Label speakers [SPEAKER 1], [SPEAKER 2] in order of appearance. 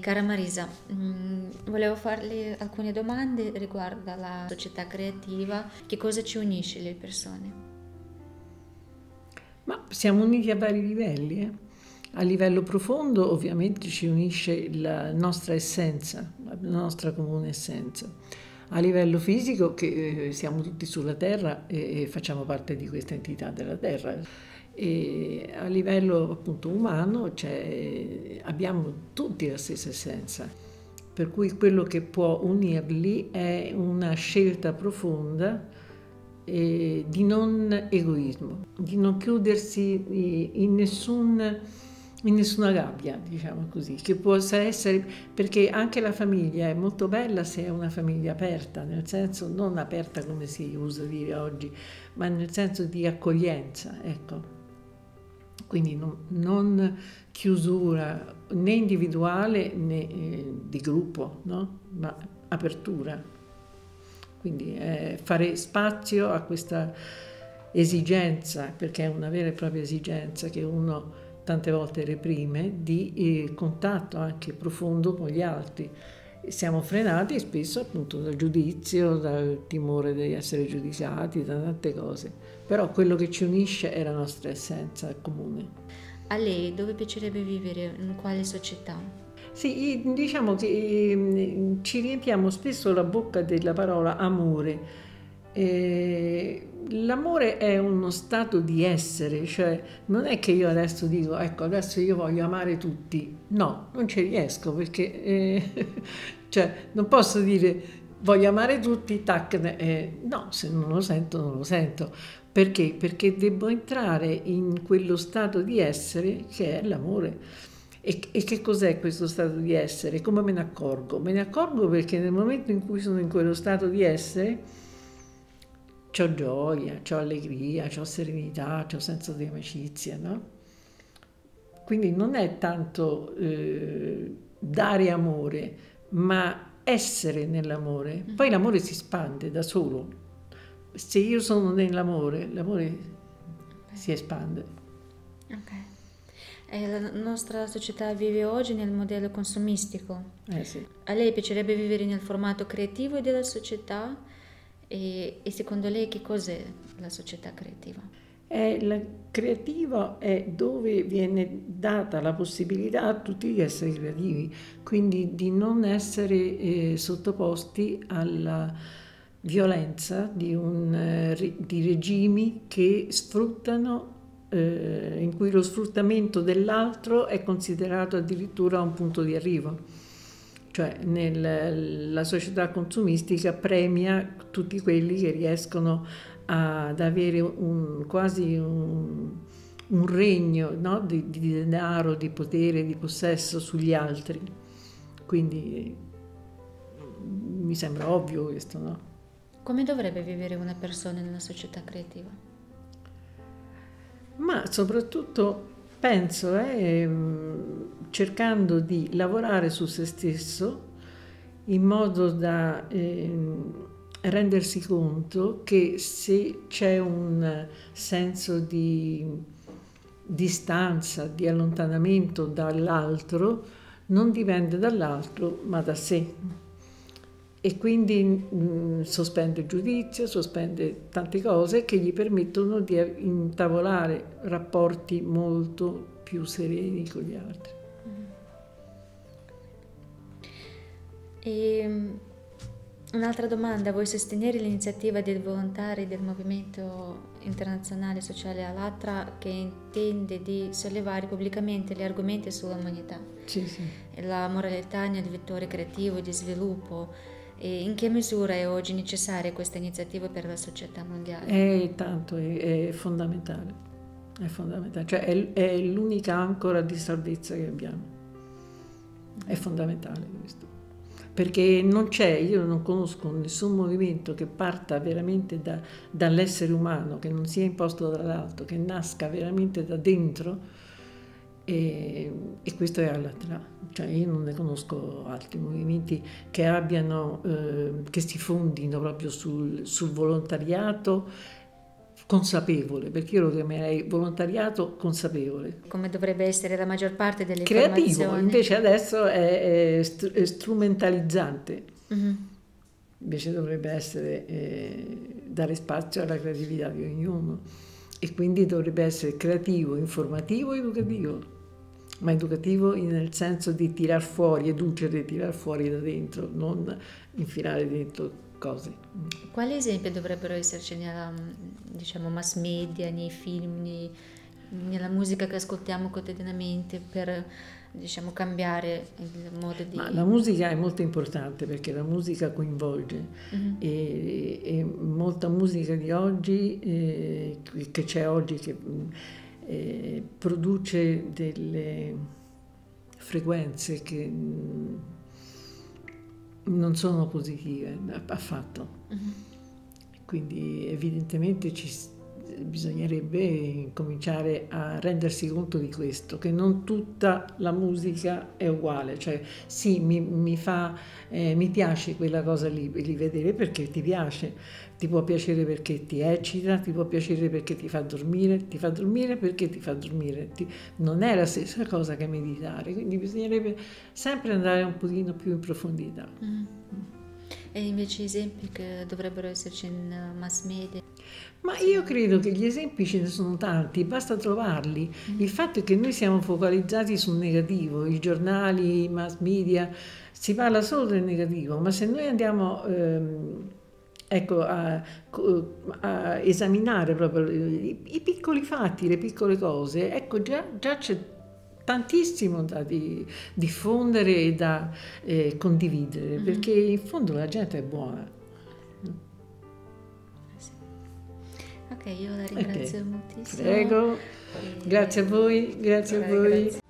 [SPEAKER 1] Cara Marisa, mm, volevo farle alcune domande riguardo alla società creativa. Che cosa ci unisce le persone?
[SPEAKER 2] Ma siamo uniti a vari livelli. Eh? A livello profondo ovviamente ci unisce la nostra essenza, la nostra comune essenza. A livello fisico che eh, siamo tutti sulla Terra e facciamo parte di questa entità della Terra e a livello appunto umano cioè, abbiamo tutti la stessa essenza, per cui quello che può unirli è una scelta profonda eh, di non egoismo, di non chiudersi in, nessun, in nessuna gabbia, diciamo così, che possa essere, perché anche la famiglia è molto bella se è una famiglia aperta, nel senso non aperta come si usa dire oggi, ma nel senso di accoglienza, ecco quindi non, non chiusura né individuale né eh, di gruppo, no? ma apertura. Quindi eh, fare spazio a questa esigenza, perché è una vera e propria esigenza che uno tante volte reprime, di eh, contatto anche profondo con gli altri. Siamo frenati spesso appunto dal giudizio, dal timore di essere giudicati, da tante cose però quello che ci unisce è la nostra essenza comune.
[SPEAKER 1] A lei dove piacerebbe vivere? In quale società?
[SPEAKER 2] Sì, diciamo che ehm, ci riempiamo spesso la bocca della parola amore. Eh, l'amore è uno stato di essere, cioè non è che io adesso dico, ecco, adesso io voglio amare tutti. No, non ci riesco perché eh, cioè, non posso dire voglio amare tutti, tac, eh, no, se non lo sento, non lo sento. Perché? Perché devo entrare in quello stato di essere che è l'amore. E, e, che cos'è questo stato di essere? Come me ne accorgo? Me ne accorgo perché nel momento in cui sono in quello stato di essere, ho gioia, ho allegria, ho serenità, ho senso di amicizia, no? Quindi non è tanto eh, dare amore, ma essere nell'amore. Poi mm-hmm. l'amore si spande da solo, se io sono nell'amore, l'amore si espande.
[SPEAKER 1] Ok. E la nostra società vive oggi nel modello consumistico.
[SPEAKER 2] Eh sì.
[SPEAKER 1] A lei piacerebbe vivere nel formato creativo della società e, e secondo lei che cos'è la società creativa?
[SPEAKER 2] È la creativa è dove viene data la possibilità a tutti di essere creativi, quindi di non essere eh, sottoposti alla violenza di, un, eh, di regimi che sfruttano, eh, in cui lo sfruttamento dell'altro è considerato addirittura un punto di arrivo. Cioè nel, la società consumistica premia tutti quelli che riescono ad avere un, quasi un, un regno no? di, di denaro, di potere, di possesso sugli altri. Quindi mi sembra ovvio questo, no?
[SPEAKER 1] Come dovrebbe vivere una persona in una società creativa?
[SPEAKER 2] Ma soprattutto penso eh, cercando di lavorare su se stesso in modo da eh, rendersi conto che se c'è un senso di distanza, di allontanamento dall'altro, non dipende dall'altro ma da sé e quindi mh, mm, sospende il giudizio, sospende tante cose che gli permettono di intavolare rapporti molto più sereni con gli altri.
[SPEAKER 1] E, mm, un'altra domanda, vuoi sostenere l'iniziativa dei volontari del Movimento Internazionale Sociale Alatra che intende di sollevare pubblicamente gli argomenti sull'umanità,
[SPEAKER 2] sì, sì.
[SPEAKER 1] la moralità nel vettore creativo e di sviluppo, e in che misura è oggi necessaria questa iniziativa per la società mondiale?
[SPEAKER 2] È tanto, è, è fondamentale, è fondamentale, cioè è, è l'unica ancora di salvezza che abbiamo, è fondamentale questo perché non c'è, io non conosco nessun movimento che parta veramente da, dall'essere umano, che non sia imposto dall'alto, che nasca veramente da dentro e, e questo è all'Atra, cioè io non ne conosco altri movimenti che abbiano, eh, che si fondino proprio sul, sul volontariato consapevole, perché io lo chiamerei volontariato consapevole.
[SPEAKER 1] Come dovrebbe essere la maggior parte delle
[SPEAKER 2] Creativo, invece adesso è, è, str- è strumentalizzante. Mm-hmm. Invece dovrebbe essere eh, dare spazio alla creatività di ognuno e quindi dovrebbe essere creativo, informativo, educativo ma educativo nel senso di tirar fuori, educere, tirar fuori da dentro, non infilare dentro cose.
[SPEAKER 1] Quali esempi dovrebbero esserci nella diciamo, mass media, nei film, nei, nella musica che ascoltiamo quotidianamente per diciamo, cambiare il modo di...
[SPEAKER 2] Ma la musica è molto importante perché la musica coinvolge mm-hmm. e, e, molta musica di oggi, eh, che c'è oggi, che eh, produce delle frequenze che mm, non sono positive affatto. Uh-huh. Quindi evidentemente ci, bisognerebbe cominciare a rendersi conto di questo, che non tutta la musica è uguale, cioè sì, mi, mi, fa, eh, mi piace quella cosa lì, di vedere perché ti piace, ti può piacere perché ti eccita, ti può piacere perché ti fa dormire, ti fa dormire perché ti fa dormire, ti, non è la stessa cosa che meditare, quindi bisognerebbe sempre andare un pochino più in profondità. Mm.
[SPEAKER 1] E invece esempi che dovrebbero esserci in mass media?
[SPEAKER 2] Ma io credo che gli esempi ce ne sono tanti, basta trovarli. Mm. Il fatto è che noi siamo focalizzati sul negativo, i giornali, i mass media, si parla solo del negativo, ma se noi andiamo ehm, ecco, a, a, esaminare proprio i, i, piccoli fatti, le piccole cose, ecco già, già c'è tantissimo da di, diffondere e da eh, condividere, mm. perché in fondo la gente è buona.
[SPEAKER 1] Ok, io la ringrazio okay. moltissimo.
[SPEAKER 2] Prego, e... grazie a voi, grazie a voi. Grazie.